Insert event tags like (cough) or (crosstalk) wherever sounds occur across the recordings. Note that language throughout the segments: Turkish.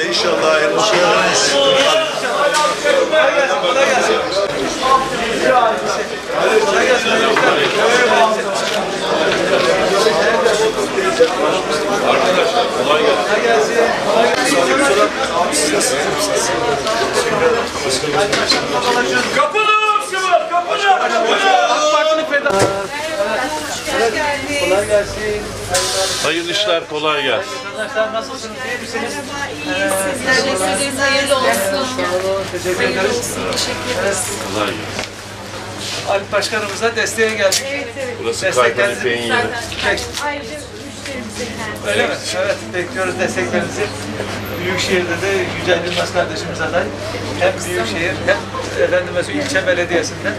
de inşallah hayırlı işler. Kapını Sıvır, kapını, kapını. Kolay gelsin. Hayırlı işler kolay gelsin. Arkadaşlar nasılsınız? İyi misiniz? Sizler de sizin hayırlı olsun. Sağ olun. Teşekkür ederiz. Teşekkür ederiz. Kolay gelsin. Alp Başkanımıza desteğe geldik. Burası Desteklerinizi- Kaytan İpek'in yeri. Ayrıca müşterimize Öyle mi? Evet. Bekliyoruz desteklerinizi. Büyükşehir'de de Yücel Yılmaz kardeşimiz aday. Hem Büyükşehir hem efendim mesela ilçe belediyesinde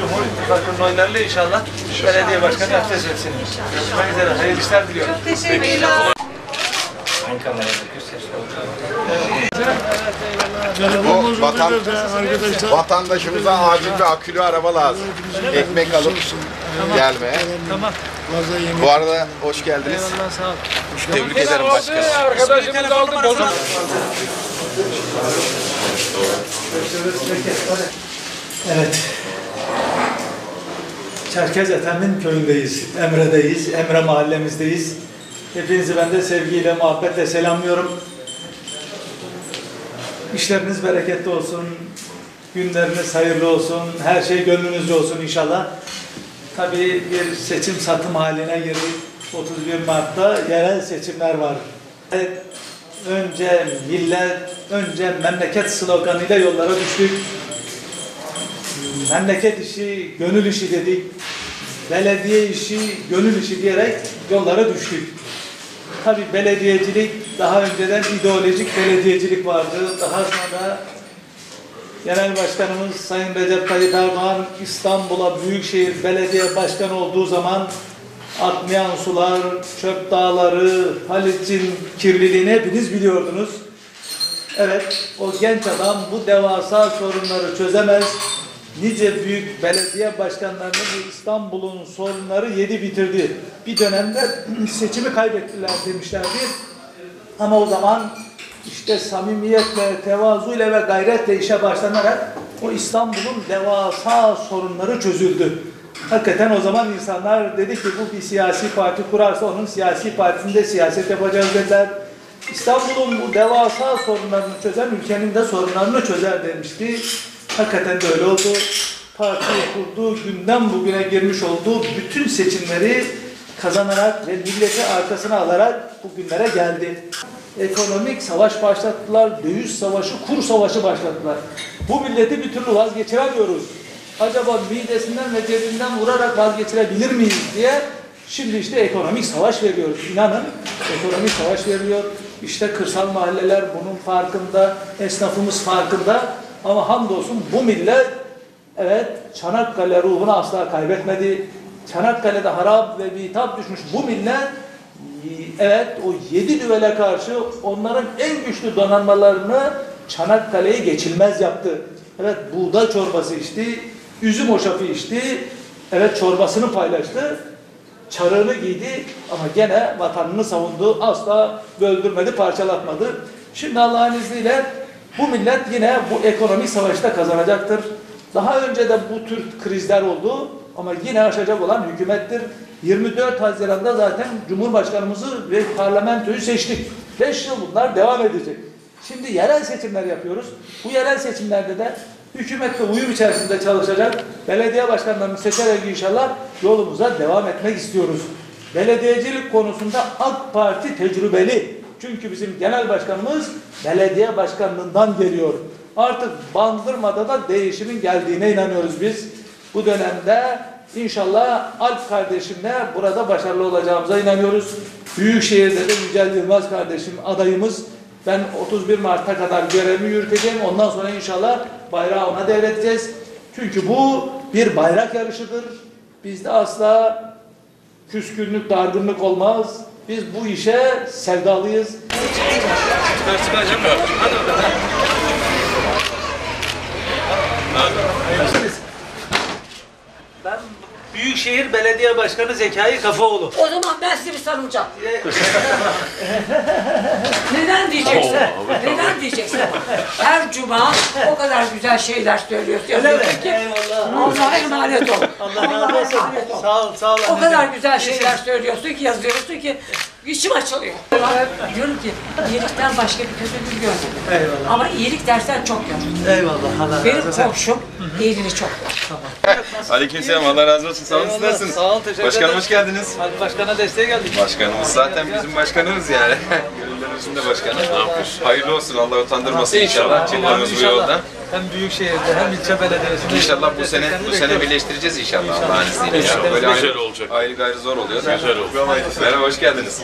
Cumhur İttifakı'nın oylarıyla inşallah belediye başkanı yapacağız hepsini. Görüşmek üzere. Hayırlı işler diliyorum. teşekkürler. Bu vatan, vatandaşımıza acil bir akülü araba lazım. Ekmek alıp gelmeye. Tamam. Bu arada hoş geldiniz. Tebrik ederim başkanım. Arkadaşımız aldı bozuk. Evet. Çerkez Ethem'in köyündeyiz. Emre'deyiz. Emre mahallemizdeyiz. Hepinizi ben de sevgiyle, muhabbetle selamlıyorum. İşleriniz bereketli olsun. Günleriniz hayırlı olsun. Her şey gönlünüzce olsun inşallah. Tabii bir seçim satım haline girdik. 31 Mart'ta yerel seçimler var. Önce millet, önce memleket sloganıyla yollara düştük memleket işi, gönül işi dedik. Belediye işi, gönül işi diyerek yollara düştük. Tabi belediyecilik, daha önceden ideolojik belediyecilik vardı. Daha sonra Genel Başkanımız Sayın Recep Tayyip Erdoğan İstanbul'a Büyükşehir Belediye Başkanı olduğu zaman akmayan sular, çöp dağları, Haliç'in kirliliğini hepiniz biliyordunuz. Evet, o genç adam bu devasa sorunları çözemez. Nice büyük belediye başkanlarını bu İstanbul'un sorunları yedi bitirdi. Bir dönemde seçimi kaybettiler demişlerdi. Ama o zaman işte samimiyetle, tevazuyla ve gayretle işe başlanarak o İstanbul'un devasa sorunları çözüldü. Hakikaten o zaman insanlar dedi ki bu bir siyasi parti kurarsa onun siyasi partisinde siyaset yapacağız dediler. İstanbul'un bu devasa sorunlarını çözen ülkenin de sorunlarını çözer demişti. Hakikaten de öyle oldu. Parti kurduğu günden bugüne girmiş olduğu bütün seçimleri kazanarak ve milleti arkasına alarak bugünlere geldi. Ekonomik savaş başlattılar, döviz savaşı, kur savaşı başlattılar. Bu milleti bir türlü vazgeçiremiyoruz. Acaba midesinden ve cebinden vurarak vazgeçirebilir miyiz diye şimdi işte ekonomik savaş veriyoruz. İnanın ekonomik savaş veriliyor. İşte kırsal mahalleler bunun farkında, esnafımız farkında. Ama hamdolsun bu millet evet Çanakkale ruhunu asla kaybetmedi. Çanakkale'de harap ve bitap düşmüş bu millet evet o yedi düvele karşı onların en güçlü donanmalarını Çanakkale'yi geçilmez yaptı. Evet buğday çorbası içti, üzüm hoşafı içti, evet çorbasını paylaştı, çarığını giydi ama gene vatanını savundu, asla böldürmedi, parçalatmadı. Şimdi Allah'ın izniyle bu millet yine bu ekonomik savaşta kazanacaktır. Daha önce de bu tür krizler oldu ama yine aşacak olan hükümettir. 24 Haziran'da zaten Cumhurbaşkanımızı ve parlamentoyu seçtik. 5 yıl bunlar devam edecek. Şimdi yerel seçimler yapıyoruz. Bu yerel seçimlerde de hükümetle uyum içerisinde çalışacak belediye başkanlarını seçerek inşallah yolumuza devam etmek istiyoruz. Belediyecilik konusunda AK Parti tecrübeli. Çünkü bizim genel başkanımız belediye başkanlığından geliyor. Artık Bandırma'da da değişimin geldiğine inanıyoruz biz. Bu dönemde inşallah Alp kardeşimle burada başarılı olacağımıza inanıyoruz. Büyükşehir'de de Yücel Yılmaz kardeşim adayımız. Ben 31 Mart'a kadar görevimi yürüteceğim. Ondan sonra inşallah bayrağı ona devredeceğiz. Çünkü bu bir bayrak yarışıdır. Bizde asla küskünlük, dargınlık olmaz. Biz bu işe sevdalıyız. Çıkar. Hadi bakalım. Büyükşehir Belediye Başkanı Zekai Kafaoğlu. O zaman ben sizi bir sarılacağım. (laughs) Neden diyeceksin? Neden diyeceksin? Her cuma o kadar güzel şeyler söylüyorsun. Öyle mi? Yazıyorsun ki Eyvallah. Allah'a emanet ol. Allah razı Allah'a olsun. emanet ol. Sağ ol, sağ ol. O anneciğim. kadar güzel şeyler söylüyorsun ki yazıyorsun ki içim açılıyor. Diyorum ki iyilikten başka bir kötülük görmedim. Eyvallah. Ama iyilik dersen çok gördüm. Eyvallah. Allah razı Benim olsun. komşum iyiliğini çok gördü. (laughs) Aleykümselam Allah razı olsun. Sağ olun siz Eyvallah, nasılsınız? Sağ ol, teşekkür Başkanım hoş geldiniz. Hadi başkana desteğe geldik. Başkanımız zaten bizim başkanımız yani. (laughs) Gönüllerimizin de başkanı. Hayırlı olsun Allah utandırmasın inşallah. Çıkmamız bu İnşallah. Hem Büyükşehir'de hem ilçe belediyesinde. İnşallah bu sene bu sene birleştireceğiz inşallah Allah'ın izniyle. ya. Böyle Güzel ayrı, olacak. ayrı gayrı zor oluyor. Güzel olacak. Merhaba hoş geldiniz.